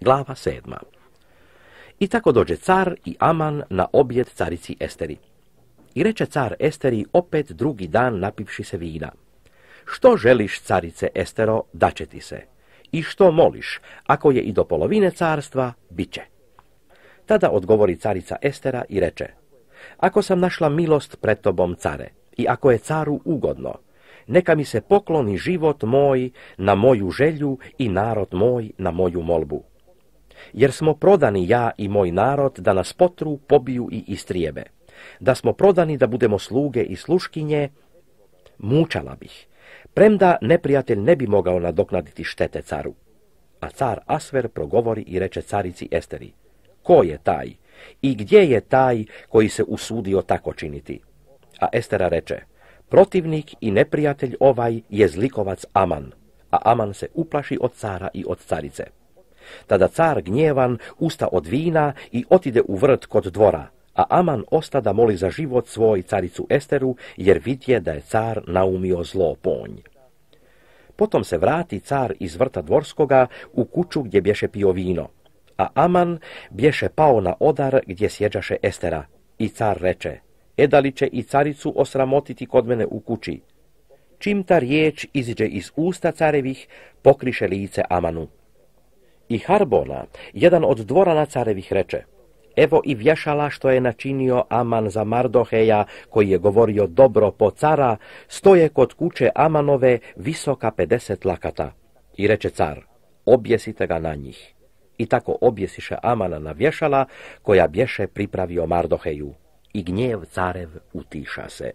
Glava sedma. I tako dođe car i Aman na objed carici Esteri. I reče car Esteri opet drugi dan napivši se vina. Što želiš, carice Estero, daće ti se. I što moliš, ako je i do polovine carstva, bit će. Tada odgovori carica Estera i reče, ako sam našla milost pred tobom, care, i ako je caru ugodno, neka mi se pokloni život moj na moju želju i narod moj na moju molbu. Jer smo prodani ja i moj narod da nas potru, pobiju i istrijebe. Da smo prodani da budemo sluge i sluškinje, mučala bih. Premda neprijatelj ne bi mogao nadoknaditi štete caru. A car Asver progovori i reče carici Esteri, ko je taj i gdje je taj koji se usudio tako činiti? A Estera reče, protivnik i neprijatelj ovaj je zlikovac Aman, a Aman se uplaši od cara i od carice. Tada car gnjevan usta od vina i otide u vrt kod dvora, a Aman osta da moli za život svoj caricu Esteru, jer vidje da je car naumio zlo ponj. Potom se vrati car iz vrta dvorskoga u kuću gdje bješe pio vino, a Aman bješe pao na odar gdje sjeđaše Estera. I car reče, edali će i caricu osramotiti kod mene u kući. Čim ta riječ iziđe iz usta carevih, pokriše lice Amanu. I Harbona, jedan od dvorana carevih, reče, Evo i vješala što je načinio Aman za Mardoheja, koji je govorio dobro po cara, stoje kod kuće Amanove visoka 50 lakata. I reče car, objesite ga na njih. I tako objesiše Amana na vješala, koja bješe pripravio Mardoheju. I gnjev carev utiša se.